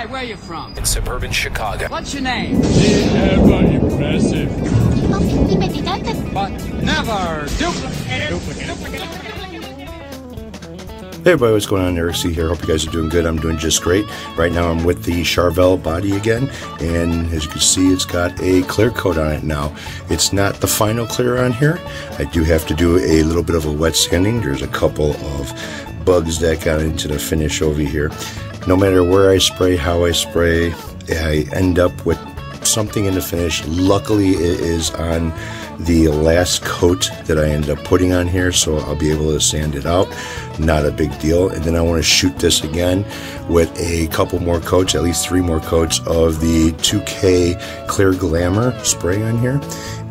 Hi, where are you from? in suburban Chicago. What's your name? Ever impressive. But never duplicate. Hey everybody, what's going on? Eric C here. Hope you guys are doing good. I'm doing just great. Right now I'm with the Charvel body again, and as you can see, it's got a clear coat on it now. It's not the final clear on here. I do have to do a little bit of a wet sanding. There's a couple of bugs that got into the finish over here. No matter where I spray, how I spray, I end up with something in the finish. Luckily, it is on the last coat that I end up putting on here, so I'll be able to sand it out. Not a big deal. And then I want to shoot this again with a couple more coats, at least three more coats of the 2K Clear Glamour spray on here.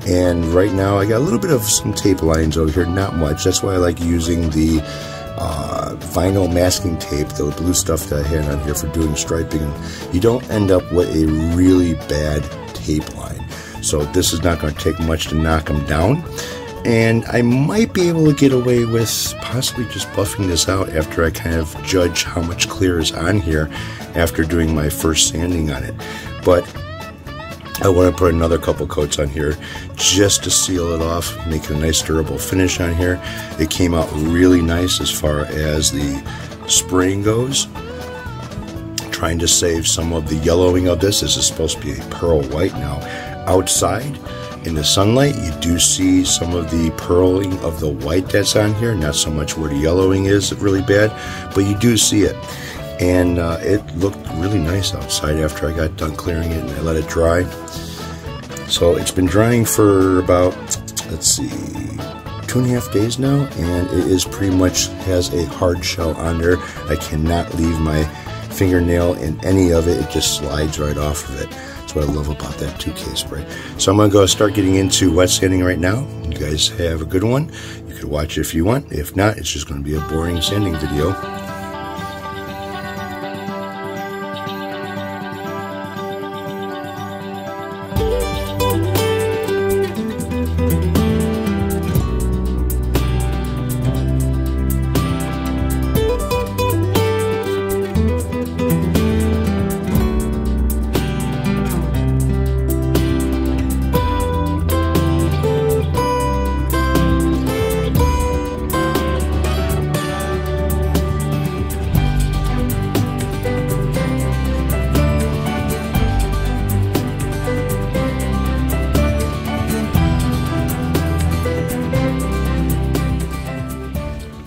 And right now, I got a little bit of some tape lines over here, not much. That's why I like using the uh, vinyl masking tape, the blue stuff that I had on here for doing striping. You don't end up with a really bad tape line. So this is not going to take much to knock them down. And I might be able to get away with possibly just buffing this out after I kind of judge how much clear is on here after doing my first sanding on it. But I want to put another couple coats on here just to seal it off, make it a nice durable finish on here. It came out really nice as far as the spraying goes. Trying to save some of the yellowing of this. This is supposed to be a pearl white now. Outside in the sunlight, you do see some of the pearling of the white that's on here. Not so much where the yellowing is really bad, but you do see it and uh, it looked really nice outside after I got done clearing it and I let it dry. So it's been drying for about, let's see, two and a half days now, and it is pretty much has a hard shell on there. I cannot leave my fingernail in any of it, it just slides right off of it. That's what I love about that 2K spray. So I'm going to go start getting into wet sanding right now. You guys have a good one. You could watch it if you want. If not, it's just going to be a boring sanding video.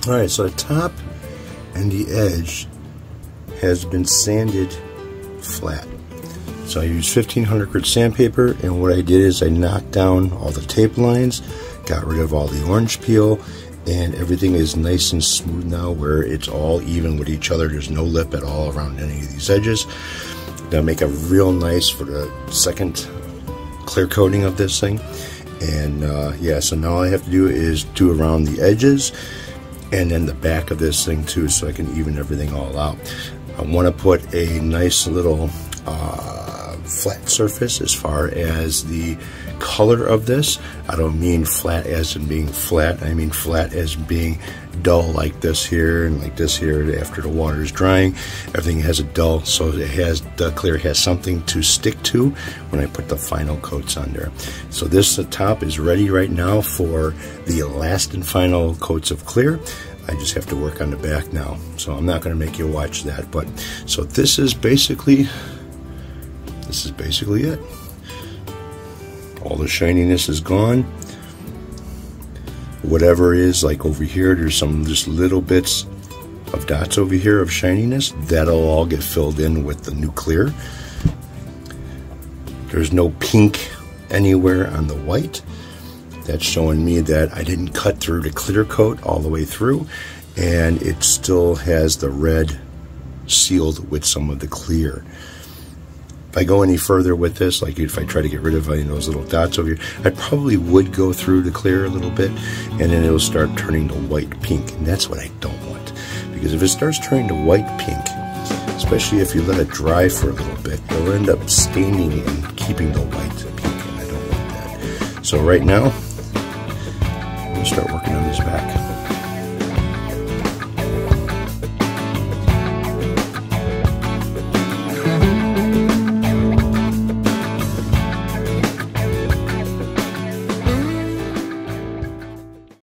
All right, so the top and the edge has been sanded flat. So I used 1500 grit sandpaper, and what I did is I knocked down all the tape lines, got rid of all the orange peel, and everything is nice and smooth now where it's all even with each other. There's no lip at all around any of these edges. That'll make a real nice for the second clear coating of this thing. And uh, yeah, so now all I have to do is do around the edges and then the back of this thing too so I can even everything all out. I want to put a nice little uh, flat surface as far as the color of this. I don't mean flat as in being flat, I mean flat as being dull like this here and like this here after the water is drying. Everything has a dull so it has the clear has something to stick to when I put the final coats on there. So this the top is ready right now for the last and final coats of clear. I just have to work on the back now. So I'm not going to make you watch that. But so this is basically this is basically it. All the shininess is gone. Whatever is like over here, there's some just little bits of dots over here of shininess. That'll all get filled in with the new clear. There's no pink anywhere on the white. That's showing me that I didn't cut through the clear coat all the way through and it still has the red sealed with some of the clear. If I go any further with this, like if I try to get rid of uh, you know, those little dots over here, I probably would go through the clear a little bit and then it'll start turning to white pink and that's what I don't want because if it starts turning to white pink, especially if you let it dry for a little bit, it'll end up staining and keeping the white pink and I don't want that. So right now, I'm going to start working on this back.